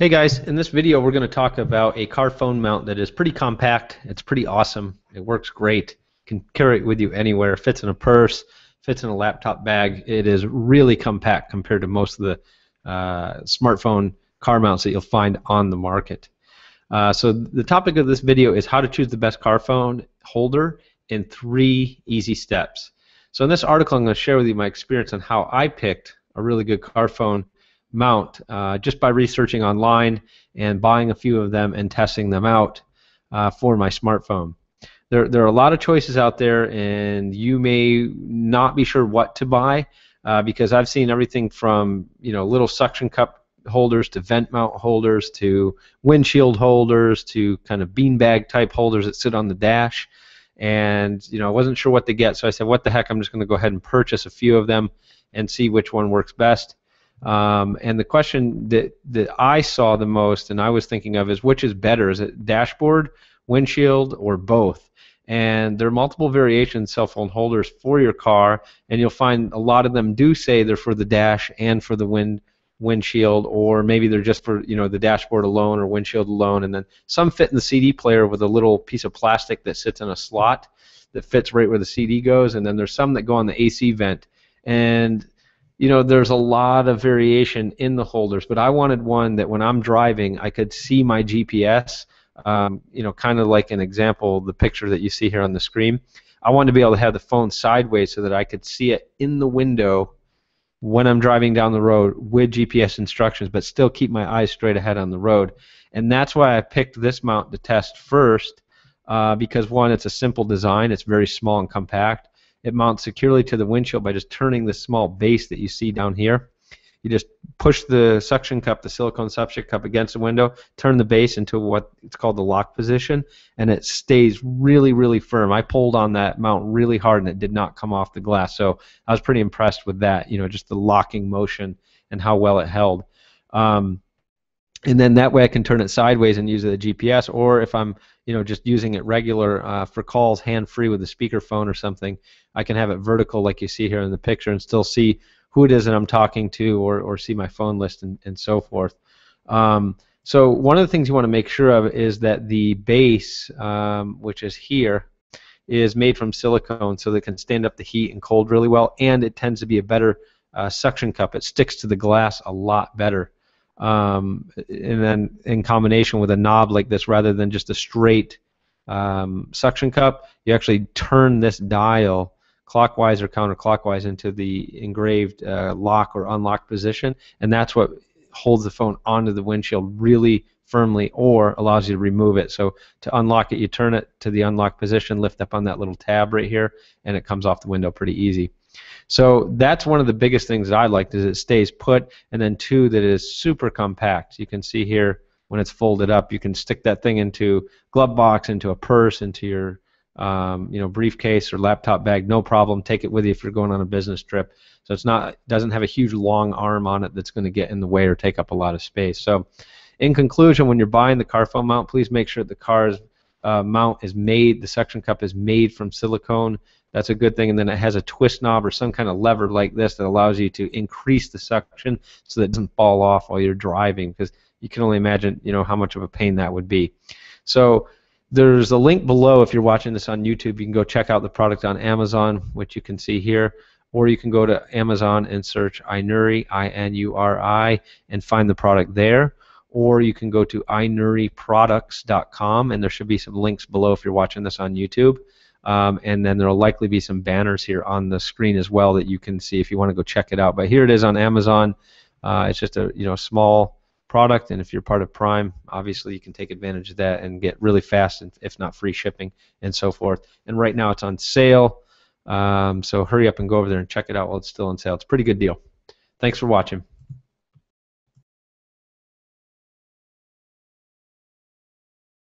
Hey guys, in this video we're going to talk about a car phone mount that is pretty compact. It's pretty awesome. It works great. Can carry it with you anywhere. Fits in a purse, fits in a laptop bag. It is really compact compared to most of the uh, smartphone car mounts that you'll find on the market. Uh, so the topic of this video is how to choose the best car phone holder in three easy steps. So in this article I'm going to share with you my experience on how I picked a really good car phone mount uh, just by researching online and buying a few of them and testing them out uh, for my smartphone. There, there are a lot of choices out there, and you may not be sure what to buy uh, because I've seen everything from you know little suction cup holders to vent mount holders to windshield holders to kind of beanbag type holders that sit on the dash. And you know I wasn't sure what to get, so I said, "What the heck? I'm just going to go ahead and purchase a few of them and see which one works best." Um, and the question that, that I saw the most and I was thinking of is which is better? Is it dashboard, windshield, or both? And there are multiple variations cell phone holders for your car, and you'll find a lot of them do say they're for the dash and for the wind windshield, or maybe they're just for you know the dashboard alone or windshield alone. And then some fit in the CD player with a little piece of plastic that sits in a slot that fits right where the CD goes. And then there's some that go on the AC vent. And you know, there's a lot of variation in the holders, but I wanted one that when I'm driving, I could see my GPS. Um, you know, kind of like an example, the picture that you see here on the screen. I wanted to be able to have the phone sideways so that I could see it in the window when I'm driving down the road with GPS instructions, but still keep my eyes straight ahead on the road. And that's why I picked this mount to test first, uh, because one, it's a simple design, it's very small and compact. It mounts securely to the windshield by just turning this small base that you see down here. You just push the suction cup, the silicone suction cup against the window, turn the base into what it's called the lock position, and it stays really, really firm. I pulled on that mount really hard and it did not come off the glass. So I was pretty impressed with that, you know, just the locking motion and how well it held. Um, and then that way I can turn it sideways and use the GPS, or if I'm you know just using it regular uh, for calls hand free with a speakerphone or something, I can have it vertical like you see here in the picture and still see who it is that I'm talking to, or or see my phone list and, and so forth. Um, so one of the things you want to make sure of is that the base, um, which is here, is made from silicone so that it can stand up the heat and cold really well, and it tends to be a better uh, suction cup. It sticks to the glass a lot better um, and then in combination with a knob like this rather than just a straight um, suction cup, you actually turn this dial clockwise or counterclockwise into the engraved uh, lock or unlock position, and that's what holds the phone onto the windshield really firmly or allows you to remove it. So to unlock it, you turn it to the unlock position, lift up on that little tab right here, and it comes off the window pretty easy. So that's one of the biggest things that I liked is it stays put, and then two that it is super compact. You can see here when it's folded up, you can stick that thing into glove box, into a purse, into your um, you know briefcase or laptop bag, no problem. Take it with you if you're going on a business trip. So it's not doesn't have a huge long arm on it that's going to get in the way or take up a lot of space. So in conclusion, when you're buying the car phone mount, please make sure the car's uh, mount is made, the suction cup is made from silicone that's a good thing. And then it has a twist knob or some kind of lever like this that allows you to increase the suction so that it doesn't fall off while you're driving because you can only imagine you know how much of a pain that would be. So there's a link below if you're watching this on YouTube. You can go check out the product on Amazon, which you can see here, or you can go to Amazon and search Inuri, I-N-U-R-I, and find the product there. Or you can go to inuriproducts.com, and there should be some links below if you're watching this on YouTube. Um, and then there will likely be some banners here on the screen as well that you can see if you want to go check it out. But here it is on Amazon. Uh, it's just a you know small product, and if you're part of Prime, obviously you can take advantage of that and get really fast, and if not free shipping and so forth. And right now it's on sale, um, so hurry up and go over there and check it out while it's still on sale. It's a pretty good deal. Thanks for watching.